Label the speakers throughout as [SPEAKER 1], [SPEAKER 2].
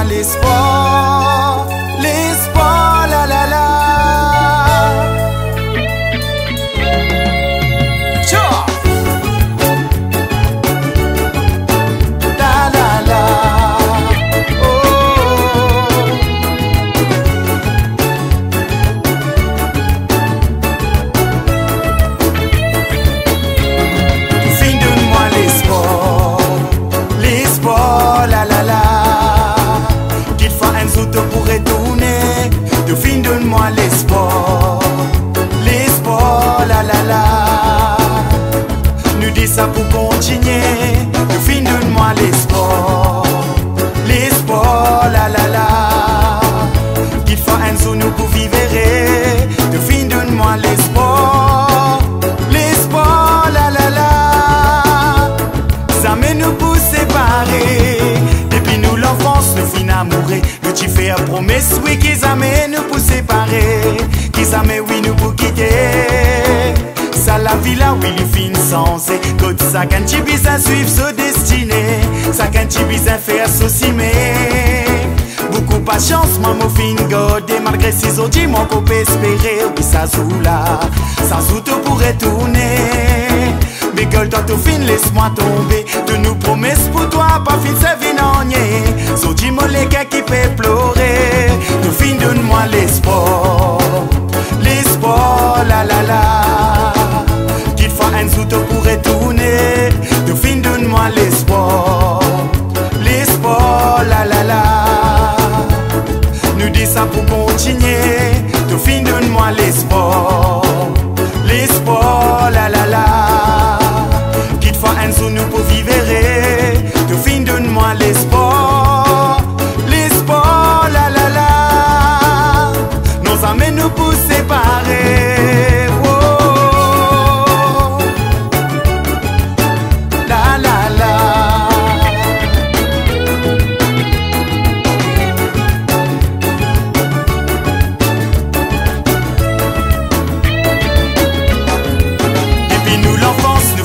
[SPEAKER 1] Allez, froid. Donne-moi l'espoir. L'espoir, la la la. Nous dis ça pour continuer. Fin donne-moi l'espoir. L'espoir, la la la. Qu'il faut un nous pour vivre. Fin donne-moi l'espoir. Ça me nous. Depuis nous l'enfance, nous fin. Nous t'y fais une promesse, oui, qu'ils amènent nous pour séparer. Qu'ils amènent, oui, nous pour quitter. Ça la vie là, oui, les fin sensé. Quand ça, quand tu bis à suivre sa destinée. Ça, quand tu bis à faire mais Beaucoup pas chance, maman fin godé Malgré six autres, mon peut espérer Oui, ça joue là, ça joue tout pour retourner Toi, tout fin, laisse-moi tomber. De nous promesses pour toi, pas fin, c'est vinogné So, dis-moi les gars qui peut pleurer. De fin, donne-moi l'espoir. L'espoir, la la la. Qu'il faut un zout pour retourner De fin, donne-moi l'espoir. L'espoir, la la la. Nous dis ça pour continuer. De fin, donne-moi l'espoir. L'espoir, la la la. túnel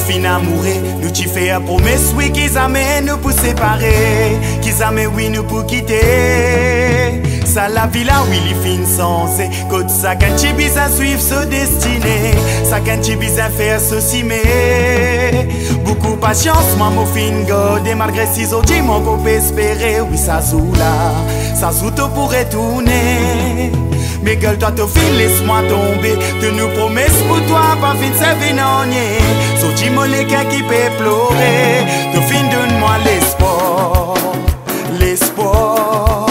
[SPEAKER 1] nous fin t'y fait une promesse, oui, qu'ils amènent nous pour séparer. Qu'ils amènent, oui, nous pour quitter. Ça la vie là, oui, les fins sensés Quand ça, quand tu bis à suivre ce destiné. Ça, bis à faire ceci, mais Beaucoup patience, maman fin god Et malgré six autres, mon qu'on espérer Oui, ça joue là, ça joue tout pour retourner mais gueule toi te fil, laisse-moi tomber. De nous promesses pour toi, pas fin de dis-moi les gars qui peut pleurer. De fin donne-moi l'espoir. L'espoir.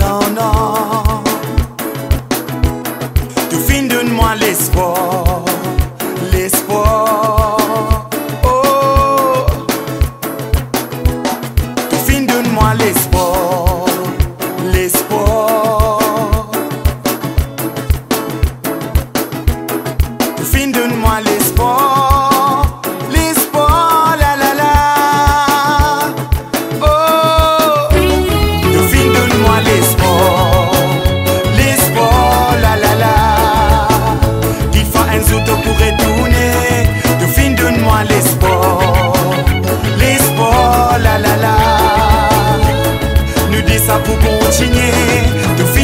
[SPEAKER 1] Non, non. De fin donne-moi l'espoir sonhei. Teu filho